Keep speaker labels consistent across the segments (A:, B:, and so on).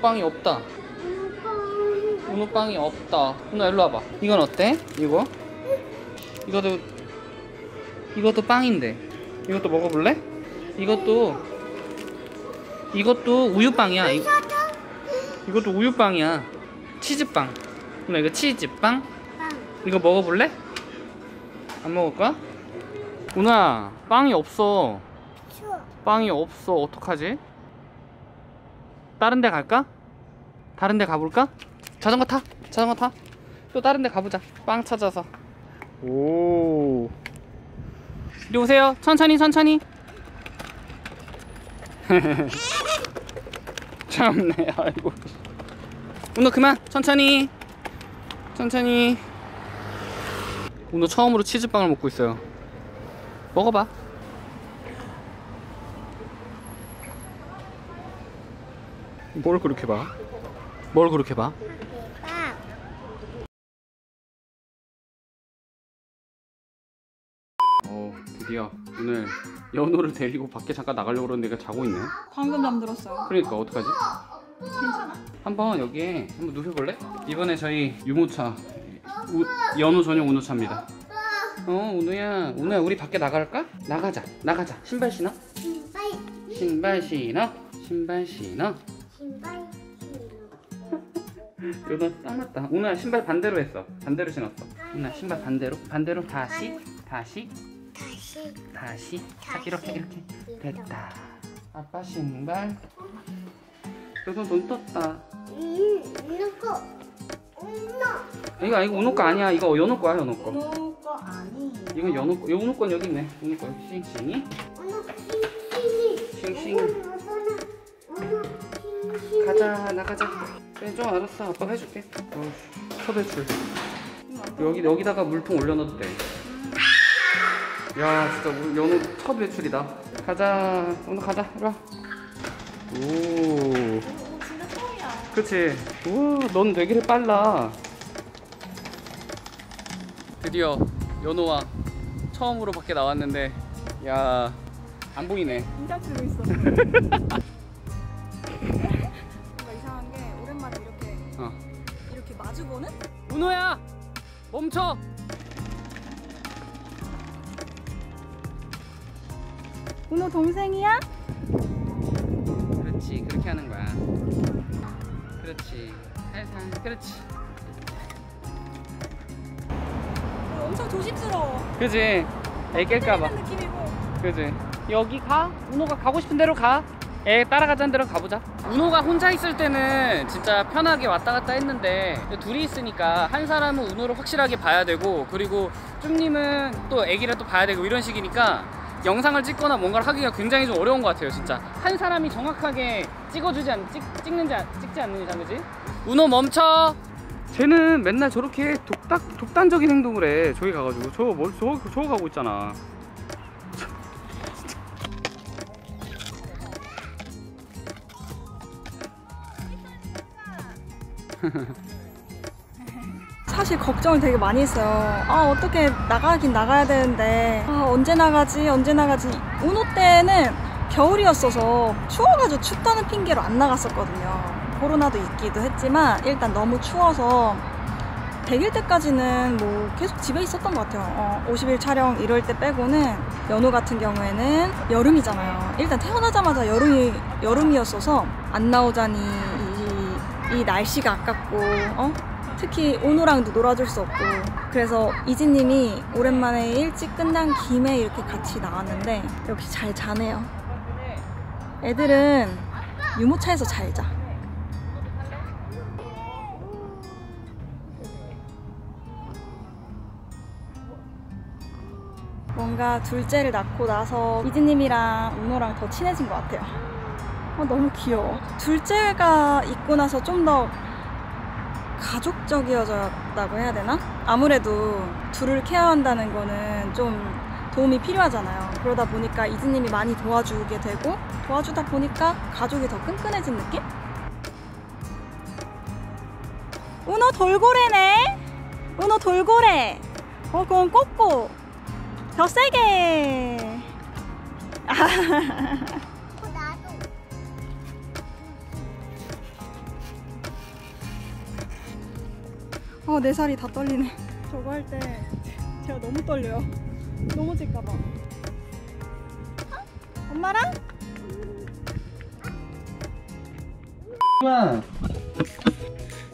A: 우노빵이 없다. 우노빵이 없다. 누나 일로 와봐. 이건 어때? 이거? 이것도 이것도 빵인데. 이것도 먹어볼래? 이것도 이것도 우유빵이야. 이, 이것도 우유빵이야. 치즈빵. 누나 이거 치즈빵? 이거 먹어볼래? 안 먹을 거야? 누나 빵이 없어. 빵이 없어. 어떡하지? 다른 데 갈까? 다른 데 가볼까? 자전거 타. 자전거 타. 또 다른 데 가보자. 빵 찾아서. 오. 이리 오세요. 천천히 천천히. 참네. 아이고. 운동 그만. 천천히. 천천히. 오늘 처음으로 치즈빵을 먹고 있어요. 먹어봐. 뭘 그렇게 봐? 뭘 그렇게 봐? 어, 드디어 오늘 연호를 데리고 밖에 잠깐 나가려고 그러는데 얘가 자고 있네.
B: 방금 잠들었어요.
A: 그러니까 어떡하지?
B: 괜찮아?
A: 한번 여기에 한번 누워볼래? 이번에 저희 유모차 우, 연호 전용 우노차입니다. 어, 우노야, 우노야, 우리 밖에 나갈까? 나가자, 나가자. 신발 신어? 신발 신어? 신발 신어? 연호 딱 맞다. 우노야 신발 반대로 했어. 반대로 신었어. 우노야 신발 반대로, 반대로 다시, 다시, 다시. 자, 이렇게 이렇게 됐다. 아빠 신발. 그래서 눈 떴다. 이거 아니고 우노 거 아니야. 이거 연호 거야, 연호 거.
B: 너거 아니.
A: 이건 연호 거. 연호 건 여기 있네. 연호 거 여기 싱싱이. 싱싱. 가자, 나가자. 그래, 좀 알았어. 아빠가 해줄게. 어, 첫 배출. 여기 여기다가 물통 올려놔도 돼. 야, 진짜 우리 연호 첫 배출이다. 가자. 오늘 가자. 이리 와. 오.
B: 진짜 처음이야.
A: 그치? 우와, 넌 되게 빨라. 드디어 연호와 처음으로 밖에 나왔는데, 야, 안 보이네.
B: 인상 쓰고 있어.
A: 멈춰!
B: 은호 동생이야?
A: 그렇지, 그렇게 하는 거야. 그렇지. 살살, 그렇지.
B: 어, 엄청 조심스러워.
A: 그지? 애깰까봐.
B: 느낌이고.
A: 그지? 여기 가? 은호가 가고 싶은 대로 가. 애 따라가자는 대로 가보자. 은호가 혼자 있을 때는 진짜 편하게 왔다 갔다 했는데 둘이 있으니까 한 사람은 은호를 확실하게 봐야 되고 그리고 쭈님은 또 애기를 또 봐야 되고 이런 식이니까 영상을 찍거나 뭔가를 하기가 굉장히 좀 어려운 것 같아요 진짜 한 사람이 정확하게 찍어주지 않 찍, 찍는지 안- 찍지 않는 이상 그지? 은호 멈춰 쟤는 맨날 저렇게 독단, 독단적인 행동을 해 저기 가가지고 저, 뭘, 저, 저거 가고 있잖아
B: 사실 걱정을 되게 많이 했어요. 아, 어떻게 나가긴 나가야 되는데, 아, 언제 나가지, 언제 나가지. 운호 때는 겨울이었어서 추워가지고 춥다는 핑계로 안 나갔었거든요. 코로나도 있기도 했지만, 일단 너무 추워서 100일 때까지는 뭐 계속 집에 있었던 것 같아요. 어, 50일 촬영 이럴 때 빼고는 연호 같은 경우에는 여름이잖아요. 일단 태어나자마자 여름이, 여름이었어서 안 나오자니 이, 이 날씨가 아깝고, 어? 특히 오노랑도 놀아줄 수 없고 그래서 이지님이 오랜만에 일찍 끝난 김에 이렇게 같이 나왔는데 역시 잘 자네요 애들은 유모차에서 잘 자. 뭔가 둘째를 낳고 나서 이지님이랑 우노랑 더 친해진 것 같아요. 어, 너무 귀여워. 둘째가 있고 나서 좀 더 가족적이어졌다고 해야 되나? 아무래도 둘을 케어한다는 거는 좀 도움이 필요하잖아요. 그러다 보니까 이지님이 많이 도와주게 되고 도와주다 보니까 가족이 더 끈끈해진 느낌? 은호 돌고래네? 은호 돌고래! 어, 그건 꼬꼬! 더 세게! 아, 내 살이 다 떨리네. 저거 할 때 제가 너무 떨려요. 넘어질까봐. 엄마랑?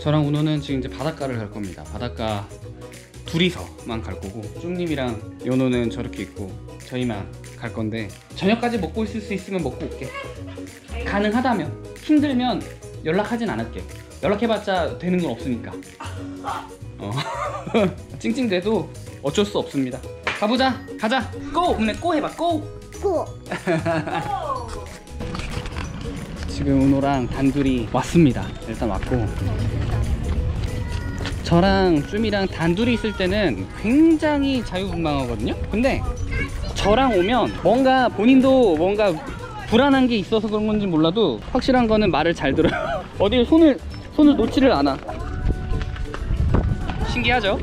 A: 저랑 운호는 지금 이제 바닷가를 갈 겁니다. 바닷가 둘이서만 갈 거고 쭝님이랑 연호는 저렇게 있고 저희만 갈 건데 저녁까지 먹고 있을 수 있으면 먹고 올게. 가능하다면 힘들면 연락하진 않을게. 연락해봤자 되는 건 없으니까. 어. 찡찡대도 어쩔 수 없습니다. 가보자. 가자. 고! 네, 고 해봐. 고!
C: 고.
A: 지금 은호랑 단둘이 왔습니다. 일단 왔고 저랑 쭈미랑 단둘이 있을 때는 굉장히 자유분방하거든요. 근데 저랑 오면 뭔가 본인도 뭔가 불안한 게 있어서 그런 건지 몰라도 확실한 거는 말을 잘 들어요. 어딜 손을 손을 놓지를 않아. 신기하죠?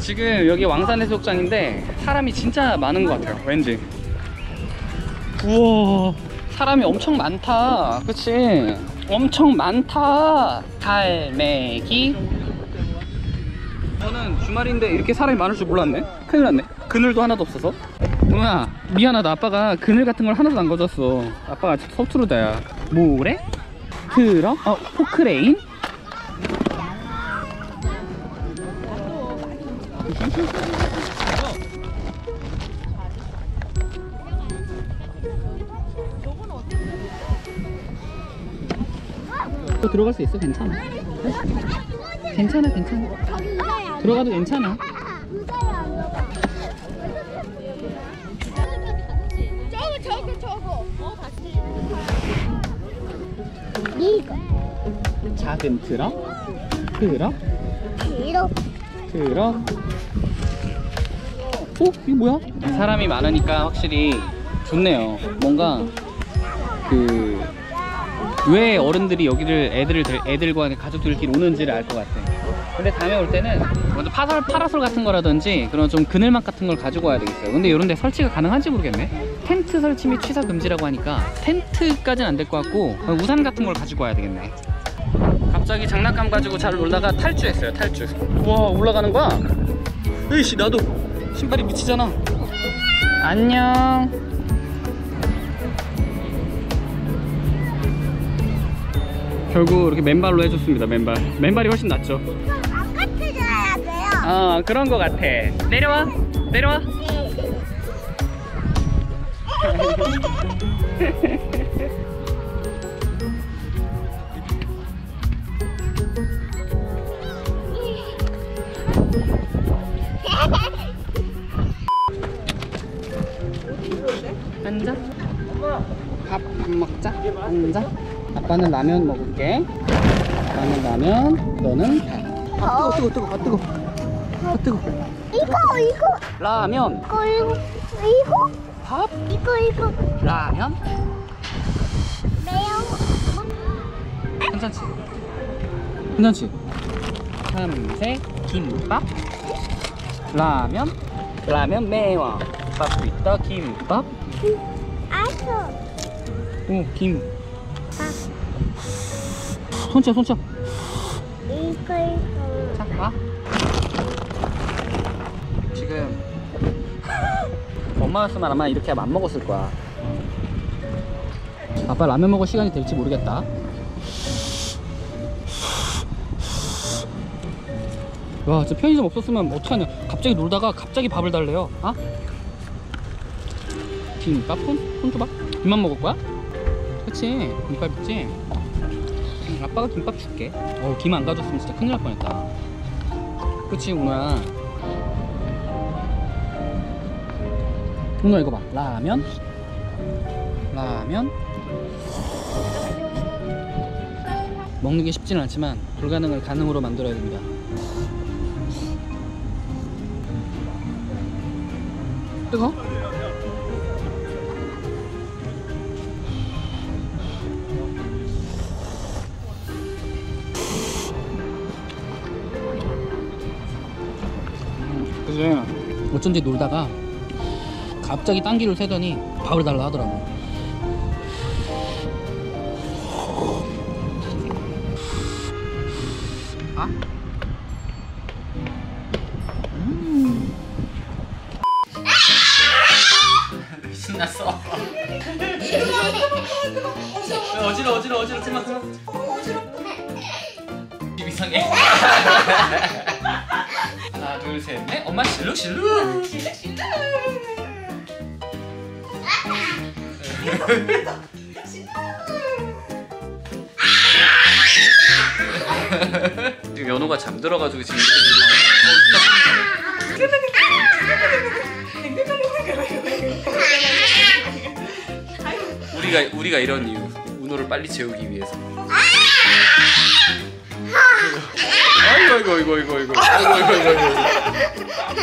A: 지금 여기 왕산 해수욕장인데 사람이 진짜 많은 것 같아요. 왠지. 우와 사람이 엄청 많다 그치 엄청 많다 갈매기 저는 주말인데 이렇게 사람이 많을 줄 몰랐네 큰일 났네 그늘도 하나도 없어서 누나 미안하다 아빠가 그늘 같은 걸 하나도 안 가져왔어 아빠가 서투르다 야 모래? 트럭? 어 포크레인? 또 들어갈 수 있어 괜찮아 괜찮아 괜찮아. 들어가도 괜찮아 작은 트럭 트럭
C: 이렇게.
A: 트럭 어? 이게 뭐야? 사람이 많으니까 확실히 좋네요 뭔가 그 왜 어른들이 여기를 애들을 들- 애들과 가족들끼리 오는지를 알 것 같아. 근데 다음에 올 때는 먼저 파설, 파라솔 같은 거라든지 그런 좀 그늘막 같은 걸 가지고 와야 되겠어요. 근데 이런 데 설치가 가능한지 모르겠네. 텐트 설치 및 취사 금지라고 하니까 텐트까지는 안 될 것 같고 우산 같은 걸 가지고 와야 되겠네. 갑자기 장난감 가지고 잘 놀다가 탈주했어요 탈주. 와 올라가는 거야? 에이씨 나도 신발이 묻히잖아. 안녕 결국 이렇게 맨발로 해줬습니다 맨발. 맨발이 훨씬 낫죠.
C: 바깥에 가야 돼요.
A: 아 그런 거 같아. 내려와 내려와. 앉아. 밥, 밥 먹자. 앉아 아빠는 라면 먹을게. 아빠는 라면 너는 밥 아, 뜨거 뜨거 뜨거 아 뜨거. 아 뜨거.
C: 이거 이거.
A: 라면.
C: 이거 이거. 이거?
A: 밥?
C: 이거 이거.
A: 라면?
C: 매워.
A: 괜찮지? 괜찮지? 삼세 김밥? 라면? 라면 매워. 밥도 있다. 김밥?
C: 아서.
A: 오김
C: 이거 이거.
A: 자 봐. 지금 엄마였으면 아마 이렇게 안 먹었을 거야 아빠 라면 먹을 시간이 될지 모르겠다 와 진짜 편의점 없었으면 어떡하냐 갑자기 놀다가 갑자기 밥을 달래요 아? 김밥 손? 손 줘봐 김만 먹을 거야? 그치? 김밥 있지? 응, 아빠가 김밥 줄게. 어, 김 안 가져왔으면 진짜 큰일 날 뻔했다. 그치 운호야? 운호야 이거 봐. 라면? 라면? 먹는 게 쉽지는 않지만 불가능을 가능으로 만들어야 됩니다. 뜨거? 그지? 어쩐지 놀다가 갑자기 딴 길을 세더니 밥을 달라 하더라고 아?
C: 났어. 어지러 어지러 어지러 어지러 어지러 이상해 하나 둘 셋 넷 엄마 실룩 실룩 실룩 실룩 지금 연호가 잠들어가지고 지금 우리가 우리가 이런 이유 운호를 빨리 재우기 위해서. 아이고 아이고 아이고 아이고 아이고 아이고 아이고 아이고 아이고.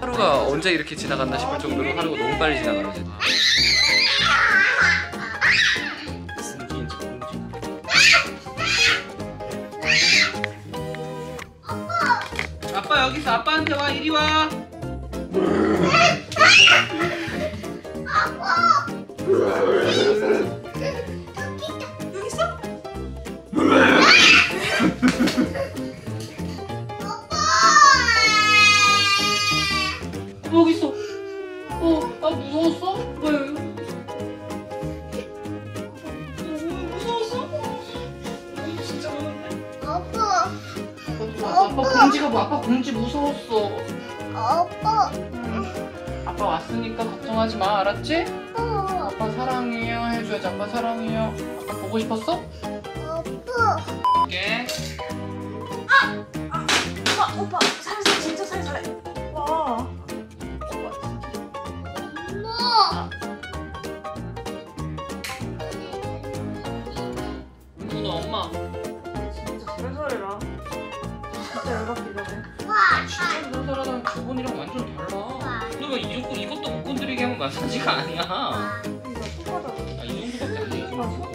C: 하루가 언제 이렇게 지나갔나 싶을 정도로 하루가 너무 빨리 뭔지. 아빠 여기서 아빠한테 와 이리 와.
A: 아빠
C: 왔으니까 걱정하지 마, 알았지?
A: 아빠,
C: 아빠 사랑해요 해줘야지. 아빠 사랑해요. 아빠 보고 싶었어?
A: 아빠.
C: 예.
D: 오빠 오빠 살살 진짜 살살 와
A: 엄마.
C: 누나 엄마.
D: 진짜 살살해라 진짜 열받게 되네
C: 진짜 누나랑 저번이랑 완전 너가 이 정도 이것도 못 건드리게 하면 마사지가 아니야. 아,
D: 이거 손바닥
C: 이 정도밖에 안 돼.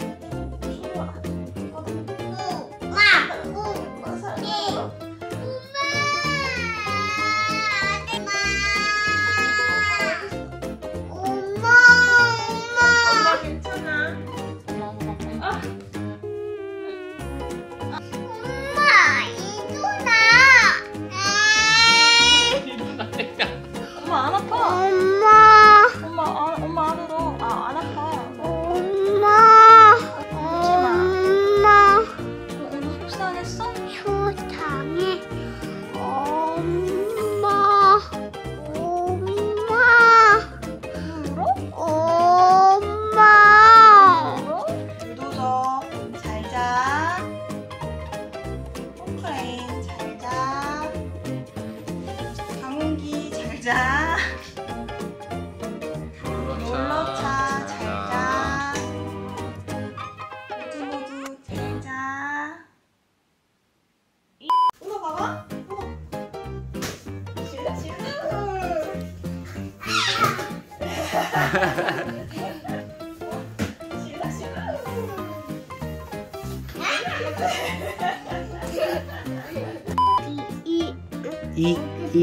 D: die.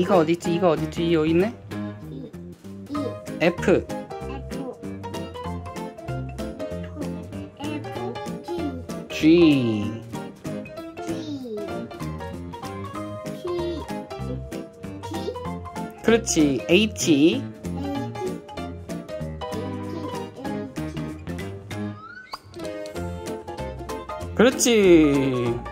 C: 이가 어디 있지? 이가 어디 있지? 여기 있네. F. G. 그렇지. H. 그렇지.